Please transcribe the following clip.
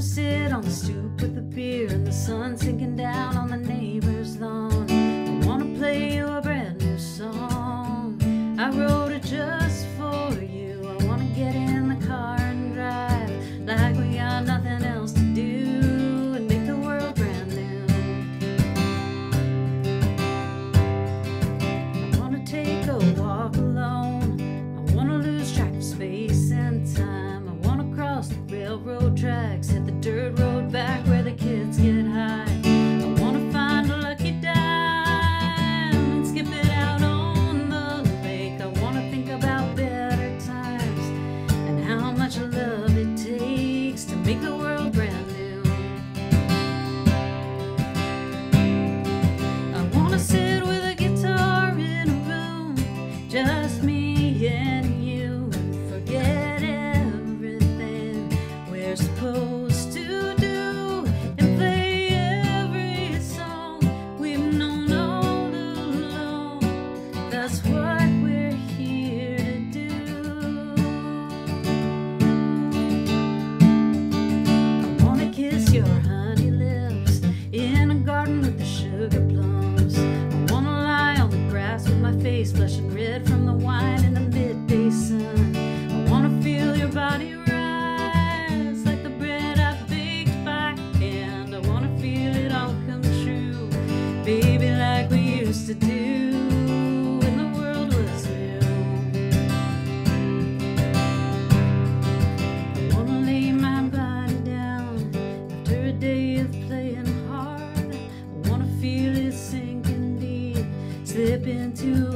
sit on the stoop with a beer and the sun sinking down on the neighbor's lawn. Just me and in the midday sun. I wanna feel your body rise like the bread I baked by hand. I wanna feel it all come true, baby, like we used to do. when the world was new. I wanna lay my body down after a day of playing hard. I wanna feel it sink sinking deep, slip into